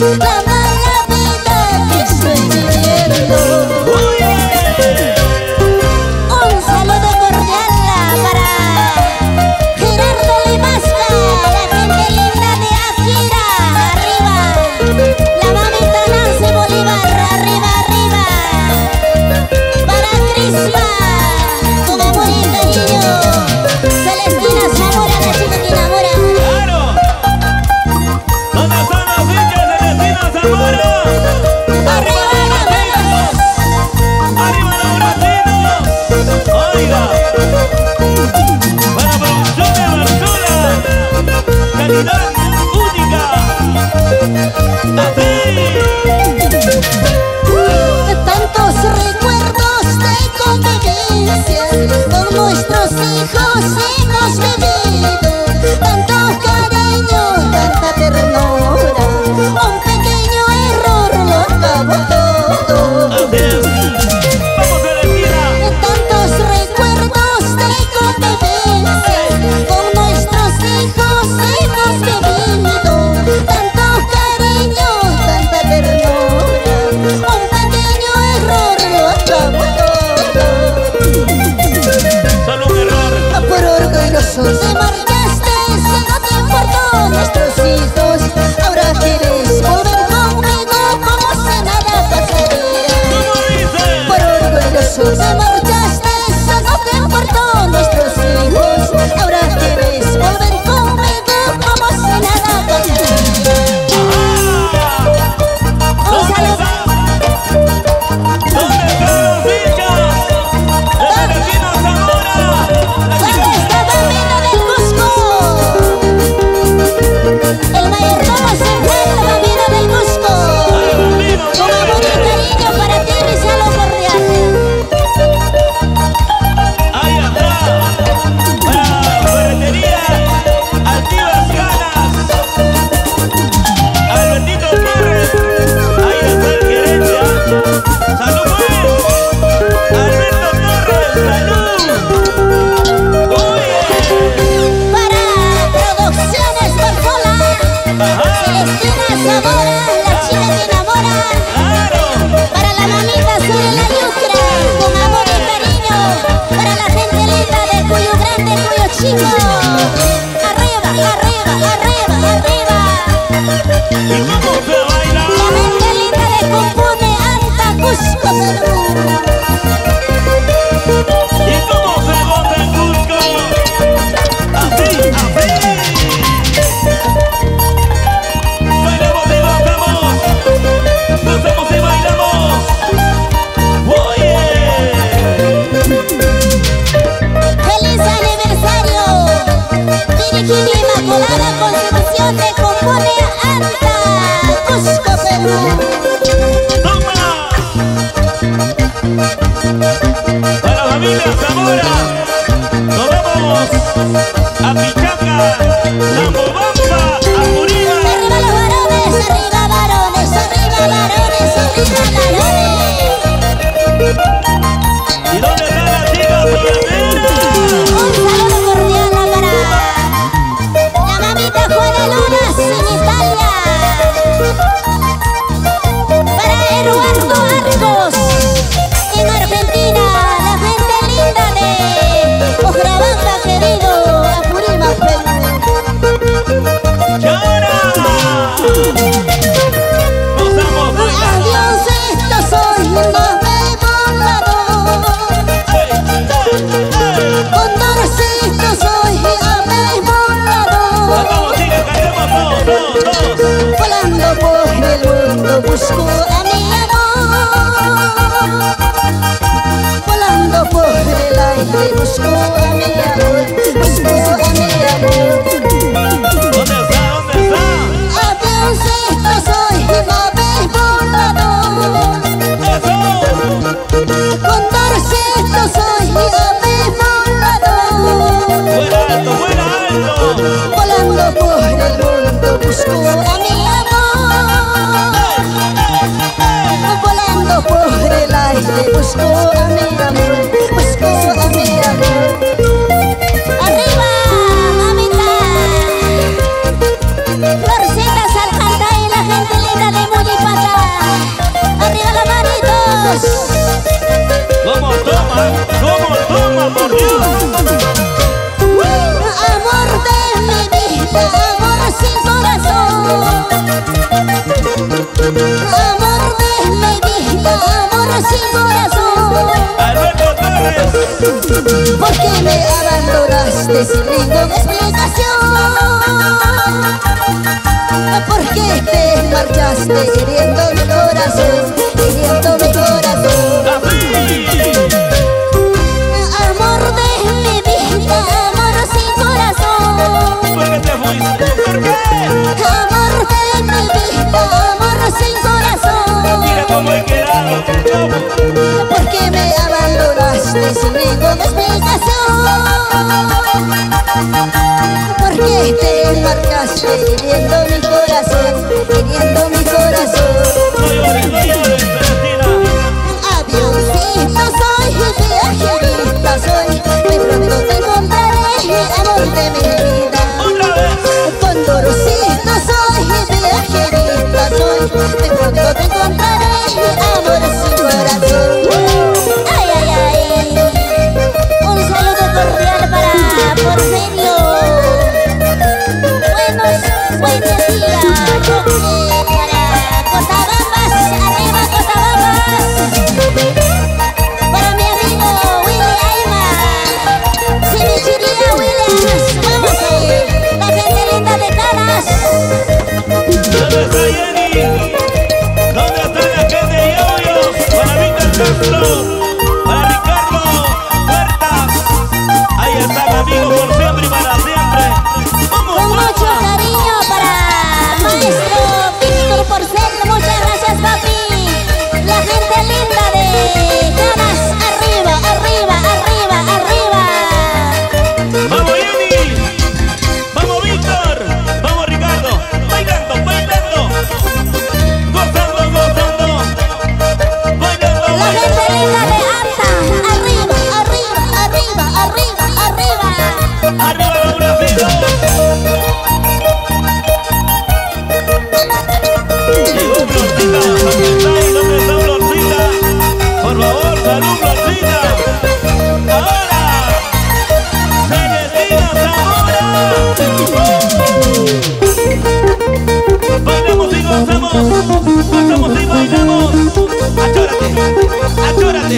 love. 不怎么。Inmaculada Concepción te compone Anta, Cusco, Perú. ¡Toma! Para la familia Zamora, nos vemos. oscura mi amor por el aire busco a mi amor. ¡Bescudo a mi amor! ¡Bescudo a mi amor! ¡Arriba, mamita! ¡Corsita, zarpata y la gentileza de muñipata! ¡Arriba los mano! ¿Por qué me abandonaste sin ninguna explicación? ¿Por qué te marchaste hiriendo mi corazón? Para Ricardo, puertas. Ahí están amigos por siempre y para siempre. Vamos, Con mucho cariño para maestro Víctor Porcel. Muchas gracias, papi. La gente linda de.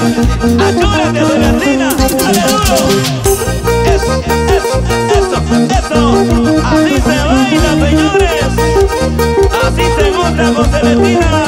Ayúdate, Celestina. Dale duro. Eso, eso, eso, eso. Así se baila, señores. Así se monta con Celestina.